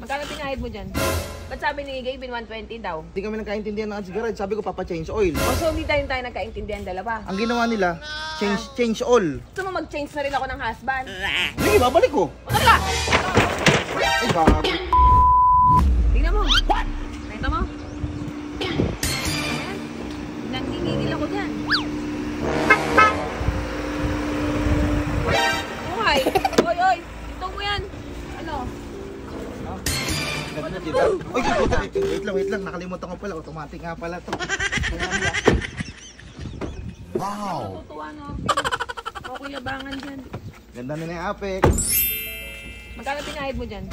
Magkano pinahid mo dyan? Ba't sabi ni Gavin 120 daw? Hindi kami nagkaintindihan ng Ads Garage. Sabi ko, papa-change oil. O so hindi tayo tayo nagkaintindihan dalawa. Ang ginawa nila, change change all. Gusto mo mag-change na rin ako ng husband? Hindi, babalik ko. Wala! Ay, gago. Tingnan mo. Nakita mo? Ayan. Nanggigigil ako dyan. Wait, lang, wait lang. Nakalimutan ko pala. Automatic nga pala to. Wow! Natutuwa no? O kuyabangan dyan. Ganda na yung Apex. Magkano pinahid mo dyan?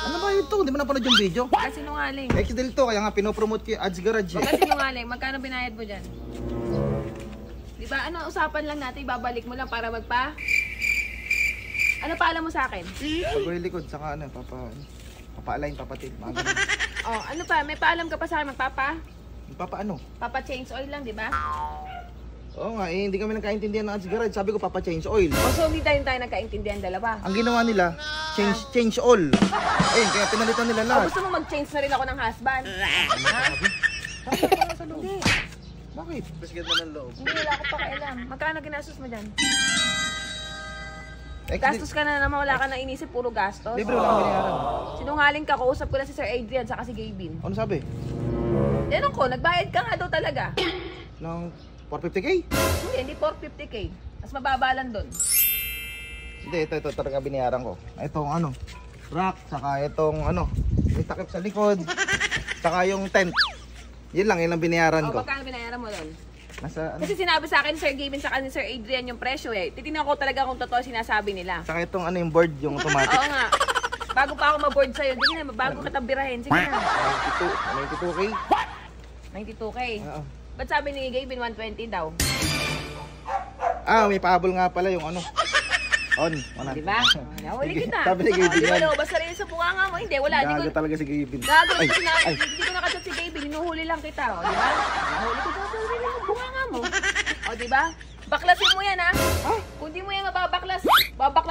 Ano ba ito? Hindi mo napanood yung video? Kasi sinungaling. Exdel to, kaya nga pinopromote ko yung Ads Garage eh. Kasi sinungaling. Magkano pinahid mo dyan? Di ba? Ano, usapan lang natin. Ibabalik mo lang para magpa... Ano paalam mo sa akin? Pag likod, saka ano, papa, papa-align, papatil. Mga. Oh, ano pa? May paalam ka pa sa akin magpapa? Papa ano? Papa change oil lang, di ba? Oo nga, eh, hindi kami nagkaintindihan ng Garage. Sabi ko, papa-change oil. O so hindi tayo tayo nagkaintindihan dalawa. Ang ginawa nila, change change all. Ayun, kaya pinalitan nila lahat. gusto mo mag-change na rin ako ng husband? Ha? Hindi. Bakit? Mas ganda ng loob. Hindi wala ako pakialam. Magkano ginastos mo dyan? Gastos ka na naman, wala ka na inisip, puro gastos. libre wala kami binayaran. Sinungaling ka, kausap ko na si Sir Adrian saka si Gavin. Ano sabi? Yan ko, nagbayad ka nga daw talaga. Ng 450k? Hindi, hindi 450k. Mas mababa lang doon. Hindi, ito, ito talaga binayaran ko. Itong ano, rack, saka itong ano, may takip sa likod, saka yung tent. Yun lang, yun lang binayaran O, ko. magkano binayaran mo doon? Nasa ano, Kasi sinabi sa akin, Sir Gavin, saka ni Sir Adrian yung presyo eh. Titingnan ko talaga kung totoo sinasabi nila. saka itong ano yung board, yung automatic. Oo nga. Bago pa ako ma-board sa'yo, hindi na, bago kita birahin. Sige na. 92, 92k. 92k. Oo. Ba't sabi ni Gavin 120 daw? Ah, may pahabol nga pala yung ano. On, on. Di ba? Nahuli kita. Sabi ni Gavin yan. daw, basta rin sa bunganga mo. Hindi, wala. Ko, Gago talaga si Gavin. gago Ay, na, ay. hindi ko nakachat si Gavin. Hinuhuli lang kita. O, di ba? Nahuli ko daw sa rin ang bunganga mo. O, di ba? Baklasin mo yan, ha? Kung di mo yan mababaklas,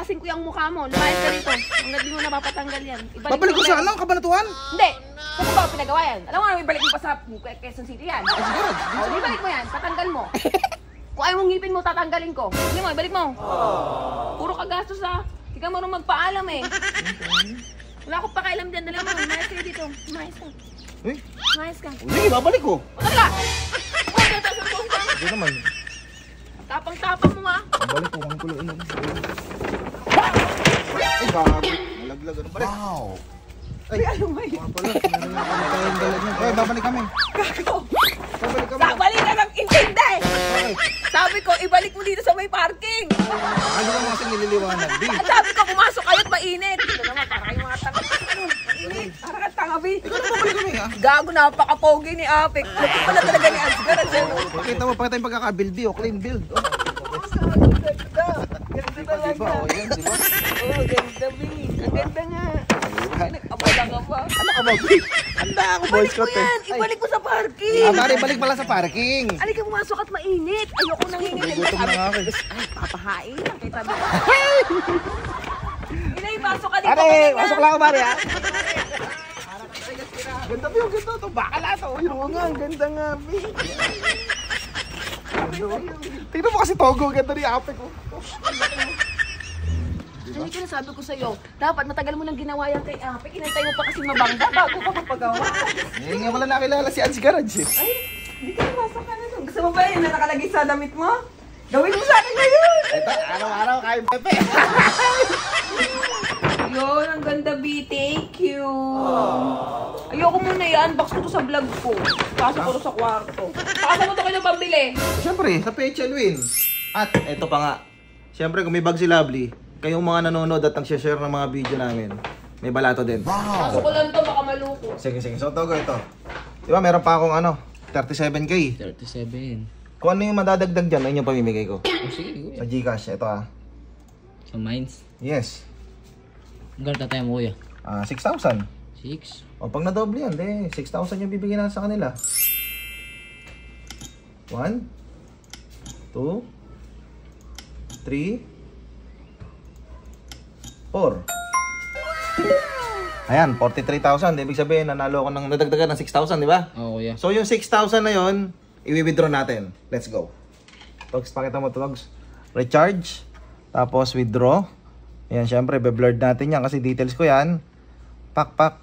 babaklasin ko yung mukha mo. Lumayas ka rito. Hanggang di mo napapatanggal yan. Ibalik Babalik ko sa ano, kabanatuan? Hindi. Saan mo ba pinagawa yan? Alam mo nga, ibalik mo pa sa Quezon City yan. O, ibalik mo yan. Tatanggal mo. Kung ayaw mong ngipin mo, tatanggalin ko. Sige mo, ibalik mo. Puro ka gastos ha. Hindi ka marunong magpaalam eh. Wala akong pakialam dyan. Dala mo, umayos kayo dito. Umayos ka. Eh, Umayos ka. hindi, babalik ko. Wala ka! Ka, ka. Hindi naman. Tapang-tapang mo ha. Babalik ko, kung kulo ino. Ay, gago. Malaglag, ano pala? Wow. Ay, ano ba yun? Mga pala, meron na kami tayong dala niya. Eh, babalik kami. Gago! Babalik kami. Babalik ka ng intindi! Sabi ko, ibalik mo dito sa may parking. Ano ba kasi nililiwanag, di? At sabi ko, pumasok kayo at mainit. Ito naman, para kayong mga tanga. Init, para kang tanga, Bi. Ikaw na babalik kami, ha? Gago, napaka-pogi ni Apek. Lagi pala talaga ni Asgar. Pakita mo, pakita yung pagkakabuild, di, o clean build. Oh, Ganda diba, diba? talaga. O, yan, diba? Oh, ganda, Bi. Ang nga. Ano ka ba? Handa ako, boy Ibalik mo scout, eh. yan. Ibalik mo sa parking. Ah, balik pala sa parking. Alika, pumasok at mainit. Ayoko nang hingin. Gugutom na nga ako. eh. Ay, papahain lang kita. Bi. Inay, pasok ka dito. Pare, pasok lang ako, pare, ha? Ganda, Bi, ang ganda to. Bakala to. Yung nga, ang ganda nga, Bi. Tingnan mo kasi Togo, ganda ni Ape ko. Hindi ka sabi ko sa'yo, dapat matagal mo nang ginawa yan kay Apek. Inantay mo pa kasi mabangga bago ka papagawa. Eh, nga wala nakilala si Ads Garage, eh. Ay, hindi ka pumasok ka na doon. Gusto mo ba yun na nakalagay sa damit mo? Gawin mo sa akin ngayon! Ito, araw-araw kain pepe. Yun, ang ganda, B. Thank you. Ayoko muna i-unbox ko to sa vlog ko. Pasok ko to sa kwarto. Saka mo to kayo pambili. Siyempre, sa PHL Win. At eto pa nga. Siyempre, kung may bag si Lovely, kayong mga nanonood at nag-share ng mga video namin, may balato din. Pasok ko lang to, baka maluko. Sige, sige. So, Togo, ito. Di ba, meron pa akong ano, 37k. 37. Kung ano yung madadagdag dyan, ayun yung pamimigay ko. Oh, sige. Sa Gcash, ito ah. Sa mines. Yes. Hanggang tatay mo, kuya. Ah, 6,000. 6. O, pag nadoble yan, de, 6,000 yung bibigyan natin sa kanila. 1, 2, 3, 4. Ayan, 43,000. Ibig sabihin, nanalo ko ng nadagdagan ng 6,000, di ba? Oo, kuya. So yung 6,000 na yon, i-withdraw natin. Let's go. Togs, pakita mo Togs. Recharge. Tapos withdraw. Ayan, syempre, be-blurred natin yan kasi details ko yan. Pak, pak.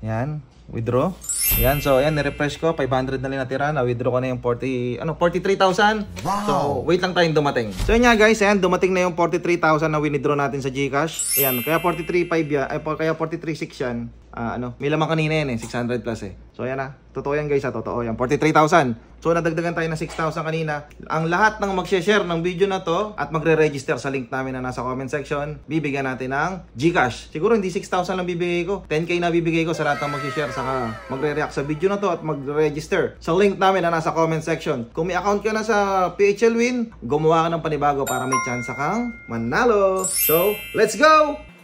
Yan, withdraw. Yan, so ayan, ni-refresh ko, 500 na lang natira, na-withdraw ko na yung 40, ano, 43,000. So, wait lang tayong dumating. So yun nga guys, ayan, dumating na yung 43,000 na withdraw natin sa Gcash. Ayan, kaya 43,500 yan, ay, kaya 43,600 yan. Ah, ano, may lamang kanina yan eh, 600 plus eh. So ayan na, totoo yan guys ha, totoo yan, 43,000. So nadagdagan tayo ng 6,000 kanina. Ang lahat ng mag-share ng video na to at magre-register sa link namin na nasa comment section, bibigyan natin ng Gcash. Siguro hindi 6,000 lang bibigay ko, 10k na bibigay ko sa lahat ng mag-share saka magre-react sa video na to at magre-register sa link namin na nasa comment section. Kung may account ka na sa PHL Win, gumawa ka ng panibago para may chance kang manalo. So, let's go!